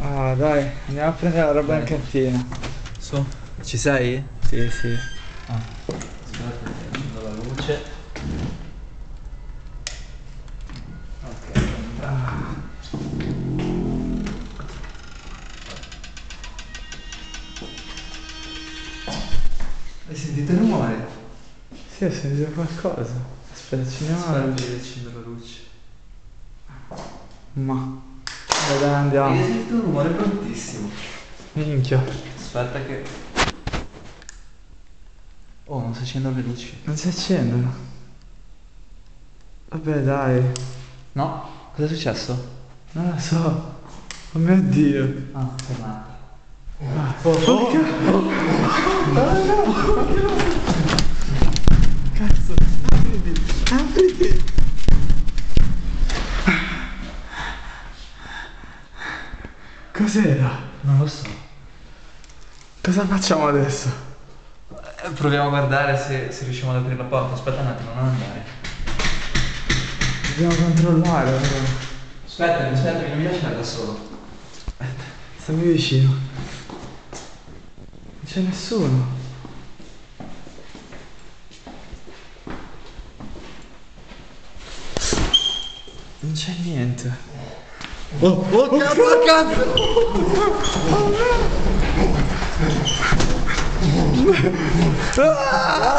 Ah, dai, andiamo a prendere la roba in Dai. cantina. Su, ci sei? Sì, sì. Ah, aspetta, accendo la luce. Ok, Hai sentito il rumore? Sì, ho sentito qualcosa. Aspetta, accendiamo la Aspetta luce. che accendo la luce. Ma. Dai, dai, Hai andiamo. sentito un rumore bruttissimo. Minchia. Aspetta che... Oh, non si accendono le luci. Non si accendono. Vabbè, dai. No? Cosa è successo? Non lo so. Oh mio dio. Ah, fermati. Ah, porca. Cazzo, Cos'era? Non lo so. Cosa facciamo adesso? Eh, Proviamo a guardare se, se riusciamo ad aprire la porta. Aspetta un attimo, non andare. Dobbiamo controllare, però. Aspetta, aspetta, non mi lasciare da solo. Stammi vicino. Non c'è nessuno. Non c'è niente. Oh, oh, cazzo, cazzo! Ah!